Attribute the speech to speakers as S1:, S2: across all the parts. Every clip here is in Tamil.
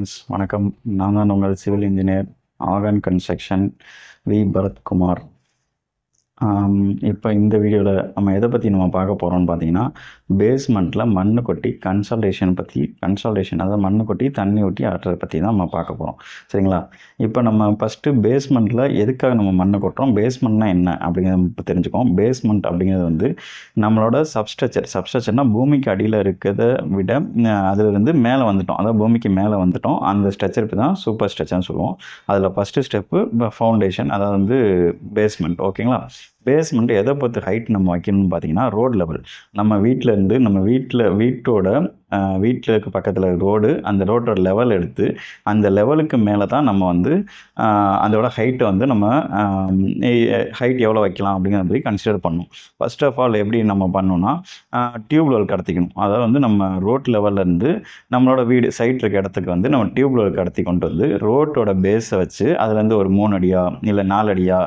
S1: ஃப்ரெண்ட்ஸ் வணக்கம். நான் தான் உங்கள் சிவில் இன்ஜினியர் ஆகன் கன்ஸ்ட்ரக்ஷன் வி. பரத்குமார். இப்போ இந்த வீடியோவில் நம்ம எதை பற்றி நம்ம பார்க்க போகிறோம்னு பார்த்தீங்கன்னா பேஸ்மெண்ட்டில் மண் கொட்டி கன்சல்டேஷன் பற்றி கன்சல்டேஷன் அதாவது மண் கொட்டி தண்ணி ஊற்றி ஆட்டுறதை பற்றி தான் நம்ம பார்க்க போகிறோம் சரிங்களா? இப்போ நம்ம ஃபஸ்ட்டு பேஸ்மெண்ட்டில் எதுக்காக நம்ம மண்ணை கொட்டுறோம்? பேஸ்மெண்ட்னா என்ன? அப்படிங்கிறத இப்போ தெரிஞ்சுக்கோம் பேஸ்மெண்ட் அப்படிங்கிறது வந்து நம்மளோட சப்ஸ்ட்ரக்சர் சப்ஸ்ட்ரக்சர்னால் பூமிக்கு அடியில் இருக்கிறத விட அதிலிருந்து மேலே வந்துட்டோம். அதாவது பூமிக்கு மேலே வந்துட்டோம். அந்த ஸ்ட்ரக்சருக்கு தான் சூப்பர் ஸ்ட்ரக்சர்னு சொல்லுவோம். அதில் ஃபஸ்ட்டு ஸ்டெப்பு ஃபவுண்டேஷன் அதாவது வந்து பேஸ்மெண்ட் ஓகேங்களா பேஸ்மெண்ட் எதை பொறுத்து ஹைட் நம்ம வைக்கணும்னு பார்த்தீங்கன்னா ரோட் லெவல் நம்ம வீட்டில் இருந்து நம்ம வீட்டில் வீட்டோட வீட்டில் இருக்க பக்கத்தில் ரோடு அந்த ரோட்டோட லெவல் எடுத்து அந்த லெவலுக்கு மேலே தான் நம்ம வந்து அதோட ஹைட்டை வந்து நம்ம ஹைட் எவ்வளோ வைக்கலாம் அப்படிங்கிறத மாதிரி கன்சிடர் பண்ணணும். ஃபர்ஸ்ட் ஆஃப் ஆல் எப்படி நம்ம பண்ணோம்னா டியூப் லெவல் கடத்திக்கணும். அதாவது வந்து நம்ம ரோட் லெவல்லேருந்து நம்மளோட வீடு சைட் இருக்க இடத்துக்கு வந்து நம்ம டியூப் லெவல் கடத்தி கொண்டு வந்து ரோட்டோட பேஸை வச்சு அதுலேருந்து ஒரு மூணு அடியா இல்லை நாலு அடியா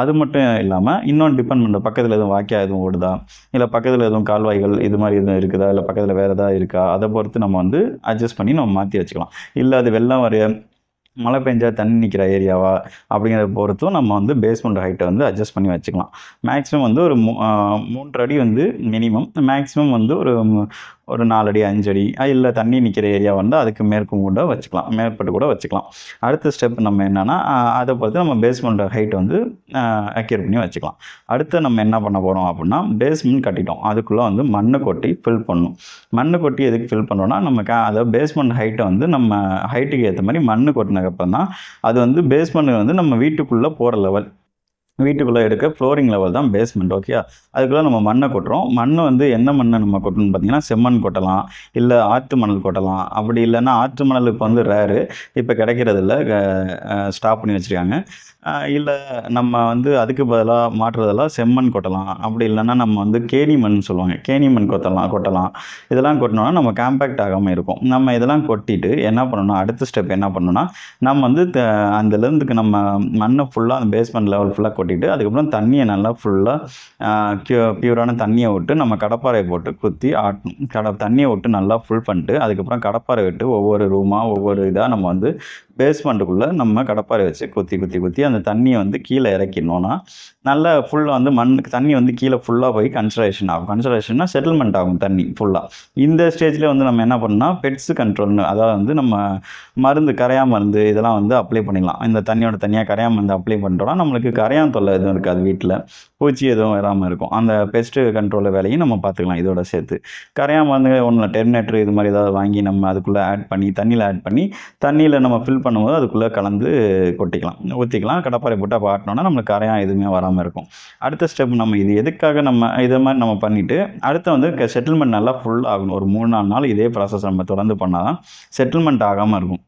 S1: அது மட்டும் இல்லாமல் இன்னொன்று டிபெண்ட் பண்ணுற பக்கத்தில் எதுவும் வாக்கியா எதுவும் ஓடுதா? இல்லை பக்கத்தில் எதுவும் கால்வாய்கள் இது மாதிரி எதுவும் இருக்குதா? இல்லை பக்கத்தில் வேறு எதாவது இருக்கா? அதை பொறுத்து நம்ம வந்து அட்ஜஸ்ட் பண்ணி நம்ம மாற்றி வச்சுக்கலாம். இல்லை அது வெள்ளம் வரைய மழை பெஞ்சா தண்ணி நிற்கிற ஏரியாவா அப்படிங்கிறத பொறுத்தும் நம்ம வந்து பேஸ்மெண்ட் ஹைட்டை வந்து அட்ஜஸ்ட் பண்ணி வச்சுக்கலாம். மேக்ஸிமம் வந்து ஒரு மூ- மூன்று அடி வந்து மினிமம் மேக்ஸிமம் வந்து ஒரு ஒரு நாலடி அஞ்சடி இல்லை தண்ணி நிற்கிற ஏரியா வந்து அதுக்கு மேற்கும் கூட வச்சுக்கலாம். மேற்பட்டு கூட வச்சுக்கலாம். அடுத்த ஸ்டெப் நம்ம என்னென்னா அதை பொறுத்து நம்ம பேஸ்மெண்ட் ஹைட் வந்து அக்யூர் பண்ணி வச்சுக்கலாம். அடுத்து நம்ம என்ன பண்ண போகிறோம் அப்படின்னா பேஸ்மெண்ட் கட்டிட்டோம். அதுக்குள்ளே வந்து மண்ணை கொட்டி ஃபில் பண்ணணும். மண்ணு கொட்டி எதுக்கு ஃபில் பண்ணுறோன்னா நம்ம கா அதாவது பேஸ்மெண்ட் ஹைட்டை வந்து நம்ம ஹைட்டுக்கு ஏற்ற மாதிரி மண்ணு கொட்டினதுக்கப்புறம் தான் அது வந்து பேஸ்மெண்ட் வந்து நம்ம வீட்டுக்குள்ளே போகிற லெவல் வீட்டுக்குள்ளே எடுக்க ஃப்ளோரிங் லெவல் தான் பேஸ்மெண்ட் ஓகே அதுக்குள்ளே நம்ம மண்ணை கொட்டுறோம். மண் வந்து என்ன மண்ணை நம்ம கொட்டணும்னு பார்த்தீங்கன்னா செம்மண் கொட்டலாம் இல்லை ஆற்று மணல் கொட்டலாம். அப்படி இல்லைன்னா ஆற்று மணல் இப்போ வந்து ரேரு இப்போ கிடைக்கிறதில்ல ஸ்டாப் பண்ணி வச்சுருக்காங்க. இல்லை நம்ம வந்து அதுக்கு பதிலாக மாற்றுறதெல்லாம் செம்மண் கொட்டலாம். அப்படி இல்லைன்னா நம்ம வந்து கேணி மண் சொல்லுவாங்க. கேணி மண் கொத்தலாம் கொட்டலாம். இதெல்லாம் கொட்டினோன்னா நம்ம காம்பேக்ட் ஆகாமல் இருக்கும். நம்ம இதெல்லாம் கொட்டிட்டு என்ன பண்ணணும் அடுத்த ஸ்டெப் என்ன பண்ணணும்னா நம்ம வந்து த- அந்த நம்ம மண்ணை ஃபுல்லாக அந்த பேஸ்மெண்ட் லெவல் ஃபுல்லாக கொட்டிட்டு அதுக்கப்புறம் தண்ணியை நல்லா ஃபுல்லாக பியூரான தண்ணியை விட்டு நம்ம கடப்பாறையை போட்டு குத்தி ஆட்டணும். கட தண்ணியை விட்டு நல்லா ஃபுல் பண்ணிட்டு அதுக்கப்புறம் கடப்பாரை விட்டு ஒவ்வொரு ரூமாக ஒவ்வொரு இதாக நம்ம வந்து பேஸ்மெண்ட்டுக்குள்ளே நம்ம கடப்பாரை வச்சு குத்தி குத்தி குத்தி அந்த தண்ணியை வந்து கீழே இறக்கிடணும்னா நல்லா ஃபுல்லாக வந்து மண்ணுக்கு தண்ணி வந்து கீழே ஃபுல்லாக போய் கன்சர்வேஷன் ஆகும். கன்சர்வேஷன்னா செட்டில்மெண்ட் ஆகும் தண்ணி ஃபுல்லாக இந்த ஸ்டேஜில் வந்து நம்ம என்ன பண்ணால் பெட்ஸு கண்ட்ரோல்னு அதாவது வந்து நம்ம மருந்து கரையா மருந்து இதெல்லாம் வந்து அப்ளை பண்ணிடலாம் இந்த தண்ணியோட தனியாக கரையா மருந்து அப்ளை பண்ணிட்டோம்னா நம்மளுக்கு கரையான் தொல்லை எதுவும் இருக்காது வீட்டில் பூச்சி எதுவும் வராமல் இருக்கும். அந்த பெஸ்ட்டு கண்ட்ரோல் வேலையும் நம்ம பார்த்துக்கலாம் இதோட சேர்த்து. கரையாமல் வந்து ஒன்றும் டெர்மினேட்டர் இது மாதிரி ஏதாவது வாங்கி நம்ம அதுக்குள்ளே ஆட் பண்ணி தண்ணியில் ஆட் பண்ணி தண்ணியில் நம்ம ஃபில் பண்ணும்போது அதுக்குள்ளே கலந்து கொட்டிக்கலாம். ஊற்றிக்கலாம் கடப்பாறை போட்டு அப்போ ஆட்டினோன்னா நம்மளுக்கு கரையாம் எதுவுமே வராமல் இருக்கும். அடுத்த ஸ்டெப் நம்ம இது எதுக்காக நம்ம இதை மாதிரி நம்ம பண்ணிவிட்டு அடுத்து வந்து செட்டில்மெண்ட் நல்லா ஃபுல் ஆகணும். ஒரு மூணு நாலு நாள் இதே ப்ராசஸ் நம்ம தொடர்ந்து பண்ணால் தான் செட்டில்மெண்ட் ஆகாமல் இருக்கும்.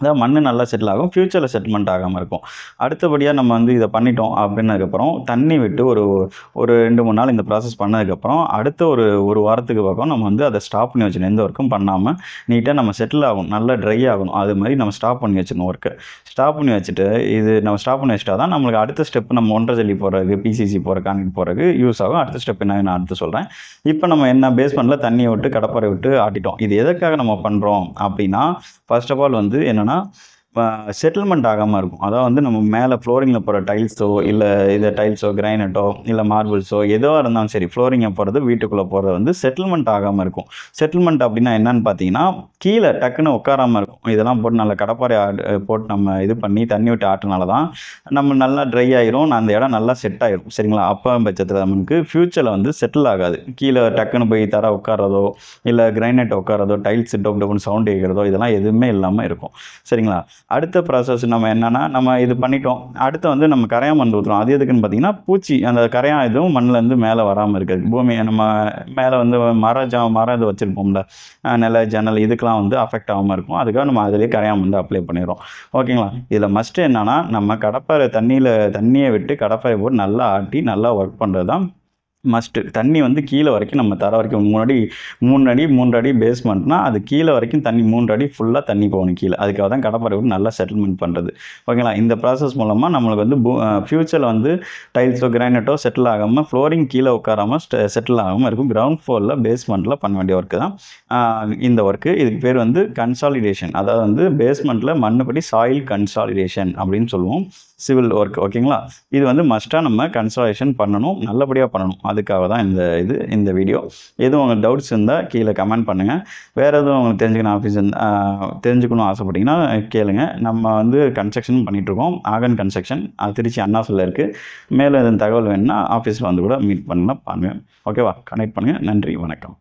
S1: அதாவது மண் நல்லா செட்டில் ஆகும் ஃப்யூச்சரில் செட்டில்மெண்ட் ஆகாமல் இருக்கும். அடுத்தபடியாக நம்ம வந்து இதை பண்ணிட்டோம் அப்படின்னதுக்கப்புறம் தண்ணி விட்டு ஒரு ஒரு ரெண்டு மூணு நாள் இந்த ப்ராசஸ் பண்ணதுக்கப்புறம் அடுத்த ஒரு ஒரு வாரத்துக்கு பக்கம் நம்ம வந்து அதை ஸ்டாப் பண்ணி வச்சிடணும். எந்த ஒர்க்கும் பண்ணாமல் நீட்டாக நம்ம செட்டில் ஆகும் நல்லா ட்ரை ஆகணும். அது மாதிரி நம்ம ஸ்டாப் பண்ணி வச்சிடணும் ஒர்க்கை ஸ்டாப் பண்ணி வச்சுட்டு இது நம்ம ஸ்டாப் பண்ணி வச்சுட்டா தான் நம்மளுக்கு அடுத்த ஸ்டெப் நம்ம ஒன்றரை ஜல்லி போகிறதுக்கு பிசிசி போகிற கான்கிரீட் போகிறதுக்கு யூஸ் ஆகும். அடுத்த ஸ்டெப் என்ன நான் அடுத்து சொல்கிறேன் இப்போ நம்ம என்ன பேஸ்மெண்ட்டில் தண்ணியை விட்டு கடப்பாரை விட்டு ஆட்டிட்டோம். இது எதுக்காக நம்ம பண்ணுறோம் அப்படின்னா ஃபர்ஸ்ட் ஆஃப் ஆல் வந்து என்னென்னா செட்டில்மெண்ட் ஆகாமல் இருக்கும். அதாவது வந்து நம்ம மேலே ஃப்ளோரிங்கில் போகிற டைல்ஸோ இல்லை இது டைல்ஸோ கிரைனட்டோ இல்லை மார்பிள்ஸோ எதுவாக இருந்தாலும் சரி ஃப்ளோரிங்கை போகிறது வீட்டுக்குள்ளே போகிறது வந்து செட்டில்மெண்ட் ஆகாமல் இருக்கும். செட்டில்மெண்ட் அப்படின்னா என்னன்னு பார்த்தீங்கன்னா கீழே டக்குன்னு உட்காராமல் இருக்கும். இதெல்லாம் போட்டு நல்லா கடப்பாறை போட்டு நம்ம இது பண்ணி தண்ணி விட்டு ஆட்டினால தான் நம்ம நல்லா ட்ரை ஆயிரும் அந்த இடம் நல்லா செட் ஆயிரும். சரிங்களா? அப்போ பட்சத்தில் நமக்கு ஃப்யூச்சரில் வந்து செட்டில் ஆகாது. கீழே டக்குன்னு போய் தர உட்காரதோ இல்லை கிரைனட் உட்காரதோ டைல்ஸ் டோப் டோப்னு சவுண்ட் கேட்குறதோ இதெல்லாம் எதுவுமே இல்லாமல் இருக்கும். சரிங்களா? அடுத்த ப்ராசஸ் நம்ம என்னென்னா நம்ம இது பண்ணிட்டோம். அடுத்து வந்து நம்ம கரையான் மண் ஊற்றுறோம் அது எதுக்குன்னு பார்த்தீங்கன்னா பூச்சி அந்த கரையான் இதுவும் மண்ணிலேருந்து மேலே வராமல் இருக்குது. பூமி நம்ம மேலே வந்து மரம் ஜா மரம் இது வச்சுருப்போம்ல நில ஜன்னல் இதுக்கெலாம் வந்து அஃபெக்ட் ஆகாமல் இருக்கும். அதுக்காக நம்ம அதிலே கரையான் வந்து அப்ளை பண்ணிடுறோம். ஓகேங்களா? இதில் மஸ்ட்டு என்னென்னா நம்ம கடப்பாறை தண்ணியில் தண்ணியை விட்டு கடப்பாறை போட்டு நல்லா ஆட்டி நல்லா ஒர்க் பண்ணுறது தான் மஸ்ட்டு தண்ணி வந்து கீழே வரைக்கும் நம்ம தர வரைக்கும் முன்னாடி மூணு அடி மூன்று அடி பேஸ்மெண்ட்னா அது கீழே வரைக்கும் தண்ணி மூன்று அடி ஃபுல்லாக தண்ணி போகணும் கீழே. அதுக்காக தான் கடப்பாறை விட்டு நல்லா செட்டில்மெண்ட் பண்ணுறது ஓகேங்களா இந்த ப்ராசஸ் மூலமாக நம்மளுக்கு வந்து ஃப்யூச்சரில் வந்து டைல்ஸோ கிரானைட்டோ செட்டில் ஆகாமல் ஃப்ளோரிங் கீழே உட்காராமல் செட்டில் ஆகாமல் இருக்கும். கிரவுண்ட் ஃப்ளோரில் பேஸ்மெண்ட்டில் பண்ண வேண்டிய ஒர்க்கு தான் இந்த ஒர்க்கு இதுக்கு பேர் வந்து கன்சாலிடேஷன் அதாவது வந்து பேஸ்மெண்ட்டில் மண்ணுபடி சாயில் கன்சாலிடேஷன் அப்படின்னு சொல்லுவோம். சிவில் ஒர்க் ஓகேங்களா? இது வந்து மஸ்ட்டாக நம்ம கன்சாலேஷன் பண்ணணும் நல்லபடியாக பண்ணணும். அதுக்காக தான் இந்த இது இந்த வீடியோ எதுவும் உங்களுக்கு டவுட்ஸ் இருந்தால் கீழே கமெண்ட் பண்ணுங்கள் வேறு எதுவும் உங்களுக்கு தெரிஞ்சுக்கணும் ஆஃபீஸ் தெரிஞ்சுக்கணும் ஆசைப்பட்டீங்கன்னா கேளுங்க. நம்ம வந்து கன்ஸ்ட்ரக்ஷன் பண்ணிகிட்ருக்கோம் ஆகன் கன்ஸ்ட்ரக்ஷன் அது திருச்சி அண்ணாசில் இருக்குது மேலே எதுவும் தகவல் வேணும்னா ஆஃபீஸில் வந்து கூட மீட் பண்ணலாம் பாருங்கள் ஓகேவா கனெக்ட் பண்ணுங்கள் நன்றி வணக்கம்.